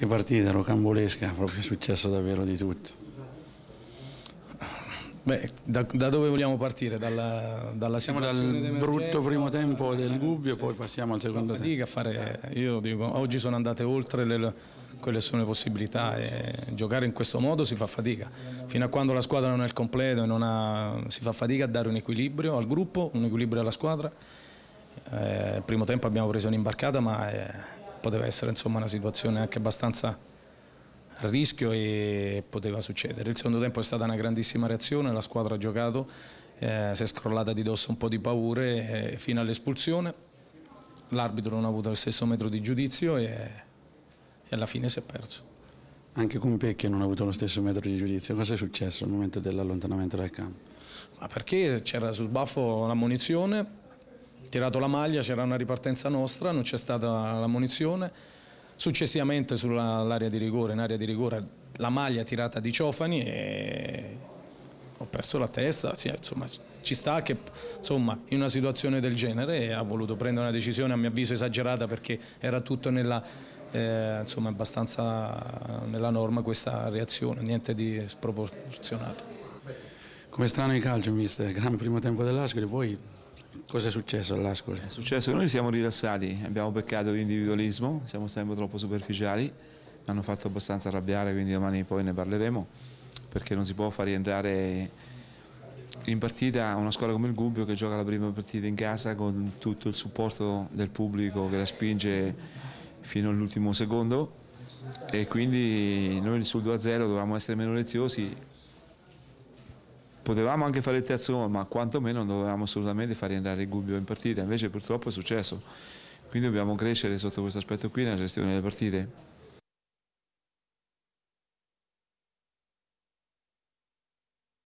Che partita rocambolesca, proprio è successo davvero di tutto. Beh, da, da dove vogliamo partire? Dalla, dalla Siamo dal brutto primo tempo del Gubbio, poi passiamo al secondo tempo. fare, io dico, oggi sono andate oltre le, quelle sono le possibilità e giocare in questo modo si fa fatica. Fino a quando la squadra non è al completo e non ha, si fa fatica a dare un equilibrio al gruppo, un equilibrio alla squadra. Eh, primo tempo abbiamo preso un'imbarcata ma eh, poteva essere insomma, una situazione anche abbastanza a rischio e poteva succedere. Il secondo tempo è stata una grandissima reazione, la squadra ha giocato, eh, si è scrollata di dosso un po' di paure eh, fino all'espulsione. L'arbitro non ha avuto lo stesso metro di giudizio e, e alla fine si è perso. Anche con Pecchio non ha avuto lo stesso metro di giudizio. Cosa è successo al momento dell'allontanamento dal campo? Ma perché c'era sul baffo la munizione, tirato la maglia, c'era una ripartenza nostra, non c'è stata la munizione. Successivamente sull'area di rigore, in area di rigore, la maglia tirata di Ciofani e ho perso la testa. Sì, insomma, ci sta che insomma, in una situazione del genere ha voluto prendere una decisione a mio avviso esagerata perché era tutto nella, eh, insomma, abbastanza nella norma questa reazione, niente di sproporzionato. Come strano il calcio, mister, gran primo tempo dell'Ascoli, poi cosa è successo all'Ascoli? È successo che noi siamo rilassati, abbiamo peccato di individualismo, siamo po' troppo superficiali, mi hanno fatto abbastanza arrabbiare, quindi domani poi ne parleremo, perché non si può far rientrare in partita una squadra come il Gubbio che gioca la prima partita in casa con tutto il supporto del pubblico che la spinge fino all'ultimo secondo e quindi noi sul 2-0 dovevamo essere meno leziosi potevamo anche fare il terzo gol ma quantomeno non dovevamo assolutamente far rientrare il Gubbio in partita. Invece purtroppo è successo. Quindi dobbiamo crescere sotto questo aspetto qui nella gestione delle partite